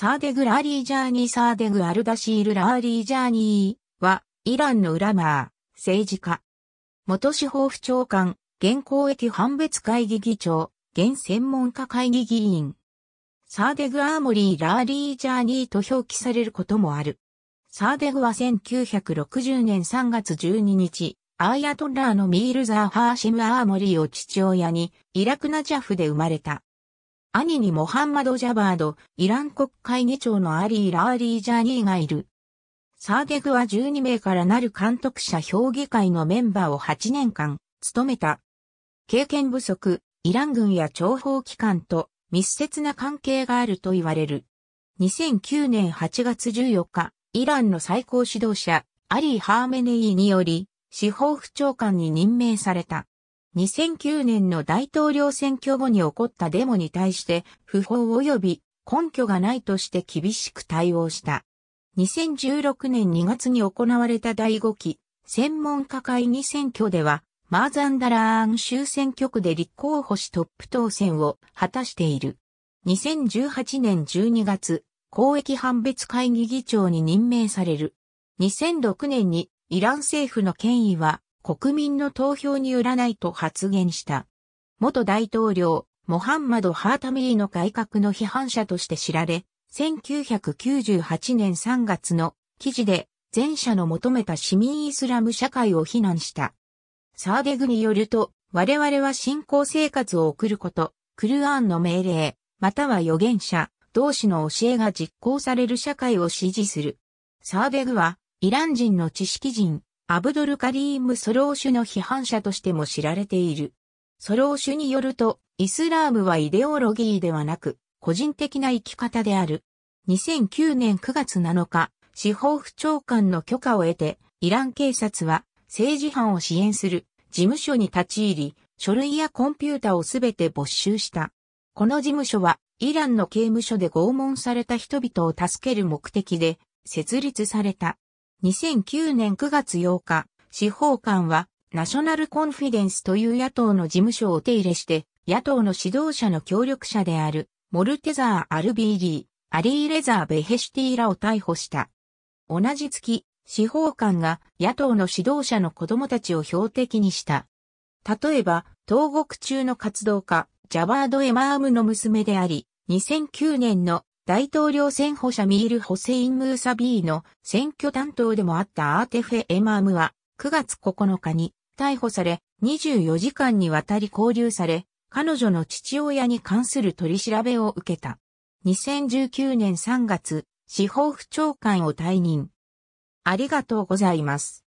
サーデグ・ラーリー・ジャーニー・サーデグ・アルダシール・ラーリー・ジャーニーは、イランのウラマー、政治家。元司法府長官、現公益判別会議議長、現専門家会議議員。サーデグ・アーモリー・ラーリー・ジャーニーと表記されることもある。サーデグは1960年3月12日、アーヤトッラーのミールザー・ハーシム・アーモリーを父親に、イラクナジャフで生まれた。兄にモハンマド・ジャバード、イラン国会議長のアリー・ラーリー・ジャーニーがいる。サーデグは12名からなる監督者評議会のメンバーを8年間務めた。経験不足、イラン軍や諜報機関と密接な関係があると言われる。2009年8月14日、イランの最高指導者、アリー・ハーメネイにより、司法府長官に任命された。2009年の大統領選挙後に起こったデモに対して不法及び根拠がないとして厳しく対応した。2016年2月に行われた第5期専門家会議選挙ではマーザンダラーン州選挙区で立候補しトップ当選を果たしている。2018年12月、公益判別会議議長に任命される。2006年にイラン政府の権威は国民の投票によらないと発言した。元大統領、モハンマド・ハータミーの改革の批判者として知られ、1998年3月の記事で前者の求めた市民イスラム社会を非難した。サーデグによると、我々は信仰生活を送ること、クルアーンの命令、または預言者、同士の教えが実行される社会を支持する。サーデグは、イラン人の知識人、アブドルカリーム・ソローシュの批判者としても知られている。ソローシュによると、イスラームはイデオロギーではなく、個人的な生き方である。2009年9月7日、司法府長官の許可を得て、イラン警察は政治犯を支援する事務所に立ち入り、書類やコンピュータをすべて没収した。この事務所は、イランの刑務所で拷問された人々を助ける目的で設立された。2009年9月8日、司法官はナショナルコンフィデンスという野党の事務所を手入れして、野党の指導者の協力者であるモルテザー・アルビーリー、アリー・レザー・ベヘシティーらを逮捕した。同じ月、司法官が野党の指導者の子供たちを標的にした。例えば、投獄中の活動家、ジャバード・エマームの娘であり、2009年の大統領選候補者ミール・ホセイン・ムーサビーの選挙担当でもあったアーテフェ・エマームは9月9日に逮捕され24時間にわたり交留され彼女の父親に関する取り調べを受けた。2019年3月、司法府長官を退任。ありがとうございます。